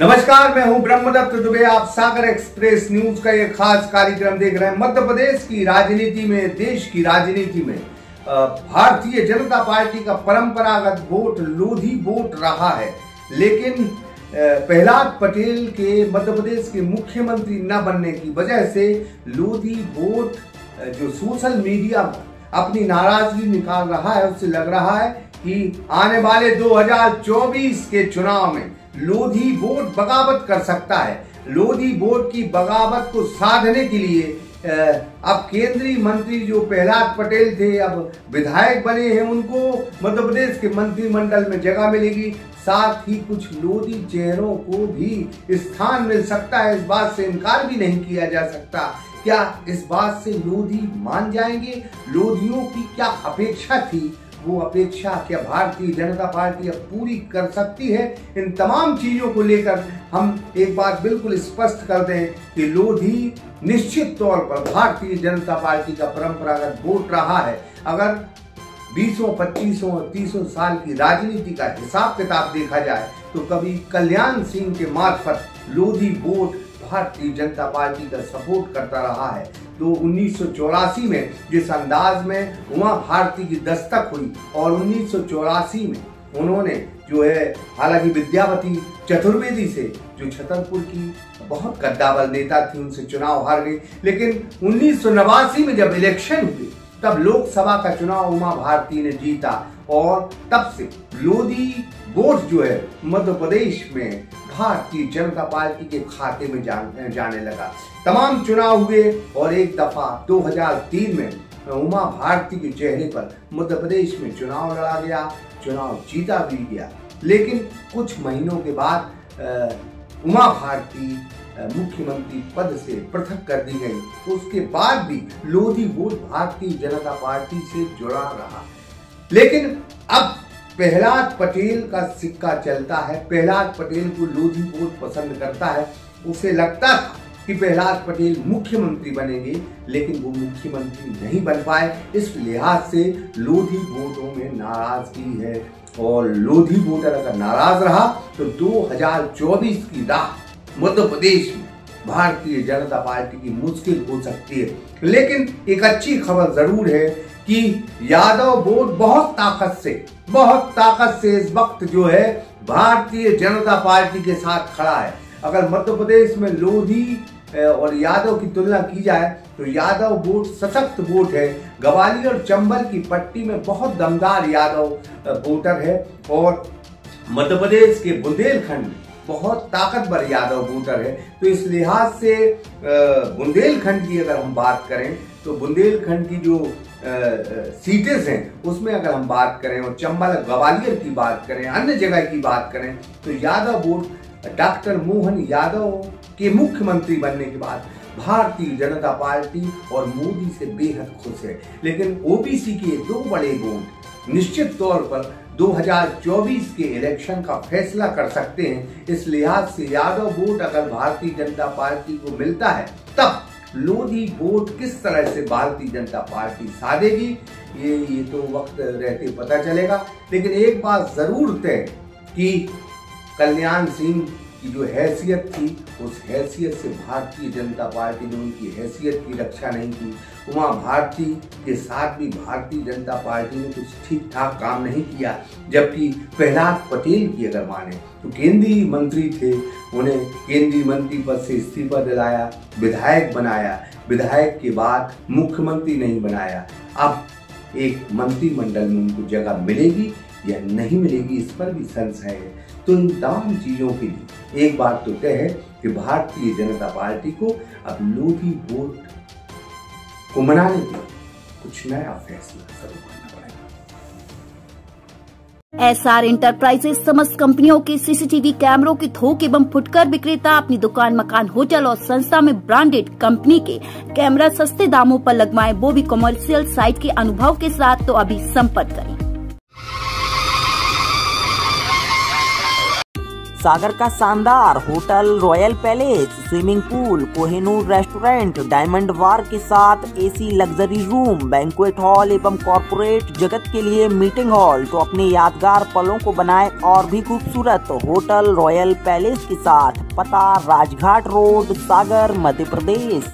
नमस्कार, मैं हूँ ब्रह्मदत्त दुबे। आप सागर एक्सप्रेस न्यूज़ का एक खास कार्यक्रम देख रहे हैं। मध्य प्रदेश की राजनीति में, देश की राजनीति में भारतीय जनता पार्टी का परंपरागत वोट, लोधी वोट रहा है। लेकिन प्रहलाद पटेल के मध्य प्रदेश के मुख्यमंत्री न बनने की वजह से लोधी वोट जो सोशल मीडिया अपनी नाराज़गी निकाल रहा है उससे लग रहा है कि आने वाले 2024 के चुनाव में लोधी वोट बगावत कर सकता है। लोधी वोट की बगावत को साधने के लिए अब केंद्रीय मंत्री जो प्रहलाद पटेल थे, अब विधायक बने हैं उनको मध्य प्रदेश के मंत्रिमंडल में जगह मिलेगी। साथ ही कुछ लोधी चेहरों को भी स्थान मिल सकता है। इस बात से इनकार भी नहीं किया जा सकता। क्या इस बात से लोधी मान जाएँगे? लोधियों की क्या अपेक्षा थी? वो अपेक्षा क्या भारतीय जनता पार्टी अब पूरी कर सकती है। इन तमाम चीज़ों को लेकर हम एक बात बिल्कुल स्पष्ट कर दें कि लोधी निश्चित तौर पर भारतीय जनता पार्टी का परंपरागत वोट रहा है। अगर बीसों, पच्चीसों और तीसों साल की राजनीति का हिसाब किताब देखा जाए तो कभी कल्याण सिंह के मार्फत लोधी वोट भारतीय जनता पार्टी का सपोर्ट करता रहा है। तो उन्नीस सौ चौरासी में जिस अंदाज में उमा भारती की दस्तक हुई और उन्नीस में उन्होंने जो है, हालाँकि विद्यावती चतुर्वेदी से जो छतरपुर की बहुत गद्दावल नेता थी, उनसे चुनाव हार गई। लेकिन उन्नीस सौ नवासी में जब इलेक्शन हुए, तब लोकसभा का चुनाव उमा भारती ने जीता और तब से लोधी वोट जो है, मध्य प्रदेश में भारतीय जनता पार्टी के खाते में जान, जाने लगा। तमाम चुनाव हुए और एक दफ़ा 2003 में उमा भारती के चेहरे पर मध्य प्रदेश में चुनाव लड़ा गया चुनाव जीता भी गया। लेकिन कुछ महीनों के बाद उमा भारती मुख्यमंत्री पद से पृथक कर दी गई। उसके बाद भी लोधी वोट भारतीय जनता पार्टी से जुड़ा रहा। लेकिन अब प्रहलाद पटेल का सिक्का चलता है। प्रहलाद पटेल को लोधी वोट पसंद करता है। उसे लगता था कि प्रहलाद पटेल मुख्यमंत्री बनेंगे, लेकिन वो मुख्यमंत्री नहीं बन पाए। इस लिहाज से लोधी वोटों में नाराज़गी है। और लोधी वोटर अगर नाराज़ रहा तो 2024 की राह मध्य प्रदेश में भारतीय जनता पार्टी की मुश्किल हो सकती है। लेकिन एक अच्छी खबर ज़रूर है कि यादव वोट बहुत ताकत से, बहुत ताकत से इस वक्त जो है भारतीय जनता पार्टी के साथ खड़ा है। अगर मध्य प्रदेश में लोधी और यादव की तुलना की जाए तो यादव वोट सशक्त वोट है। गवाली और चंबल की पट्टी में बहुत दमदार यादव वोटर है। और मध्य प्रदेश के बुंदेलखंड में बहुत ताकतवर यादव वोटर है। तो इस लिहाज से बुंदेलखंड की अगर हम बात करें तो बुंदेलखंड की जो सीटें हैं, उसमें अगर हम बात करें और चंबल ग्वालियर की बात करें, अन्य जगह की बात करें तो यादव वोट डॉक्टर मोहन यादव के मुख्यमंत्री बनने के बाद भारतीय जनता पार्टी और मोदी से बेहद खुश है। लेकिन ओबीसी के दो बड़े वोट निश्चित तौर पर 2024 के इलेक्शन का फैसला कर सकते हैं। इस लिहाज से यादव वोट अगर भारतीय जनता पार्टी को मिलता है, तब लोधी वोट किस तरह से भारतीय जनता पार्टी साधेगी, ये ये तो वक्त रहते पता चलेगा। लेकिन एक बात ज़रूर तय कि कल्याण सिंह की जो हैसियत थी, उस हैसियत से भारतीय जनता पार्टी ने उनकी हैसियत की रक्षा नहीं की। उमा भारती के साथ भी भारतीय जनता पार्टी ने कुछ ठीक ठाक काम नहीं किया, जबकि प्रहलाद पटेल की अगर माने तो केंद्रीय मंत्री थे। उन्हें केंद्रीय मंत्री पद से इस्तीफा दिलाया, विधायक बनाया। विधायक के बाद मुख्यमंत्री नहीं बनाया। अब एक मंत्रिमंडल में उनको जगह मिलेगी या नहीं मिलेगी, इस पर भी संशय है। तो इन तमाम चीज़ों के लिए। एक बात तो तय है कि भारतीय जनता पार्टी को अब लोधी वोट को मनाने के कुछ नया फैसला पड़ेगा। एस आर इंटरप्राइजेज समस्त कंपनियों के सीसीटीवी कैमरों के थोक एवं फुटकर विक्रेता, अपनी दुकान, मकान, होटल और संस्था में ब्रांडेड कंपनी के कैमरा सस्ते दामों पर लगवाएँ वो भी कमर्शियल साइट के अनुभव के साथ तो अभी संपर्क करें। सागर का शानदार hotel, royal palace, swimming pool, Kohinoor restaurant, diamond वार के साथ AC luxury room banquet hall एवं कॉरपोरेट जगत के लिए मीटिंग हॉल तो अपने यादगार पलों को बनाए और भी खूबसूरत होटल, रॉयल पैलेस के साथ, पता राजघाट रोड, सागर, मध्य प्रदेश।